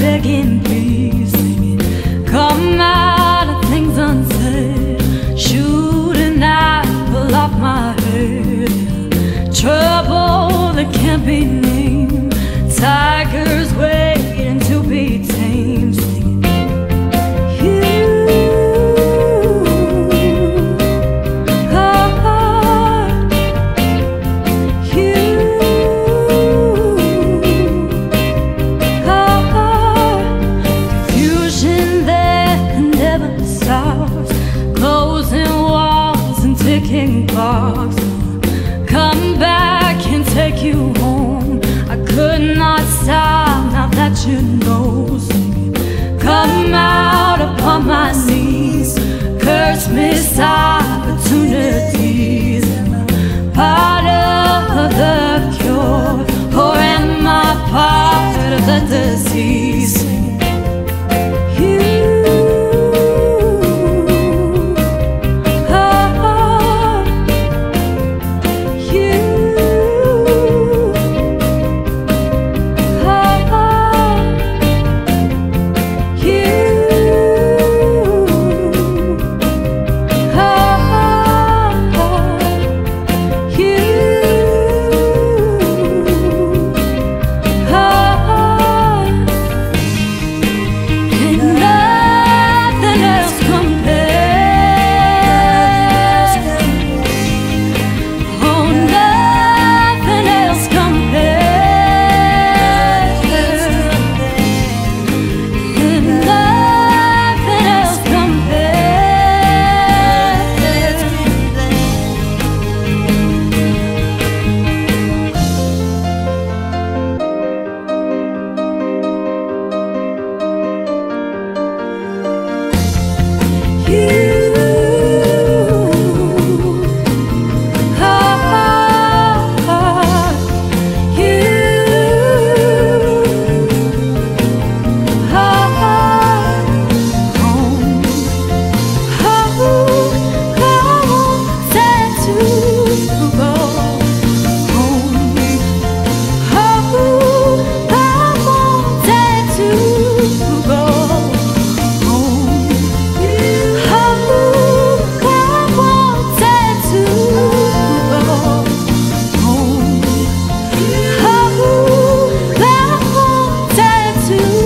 begging, please. Come out of things unsaid. shooting and pull off my head. Trouble that can't be. Ticking clocks. Come back and take you home. I could not stop now that you know. Come out upon my knees, curse me, sigh. You.